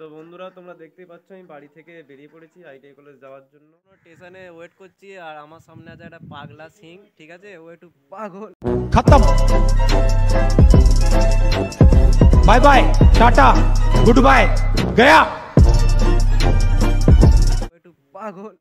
তো বন্ধুরা তোমরা দেখতেই পাচ্ছ আমি বাড়ি থেকে বেরিয়ে পড়েছি আইটিআই কলেজ যাওয়ার জন্য। স্টেশনে ওয়েট করছি আর আমার সামনে আছে একটা পাগলা সিং ঠিক আছে? ও একটু পাগল। খতম। Bye bye tata good bye Gaya একটু পাগল।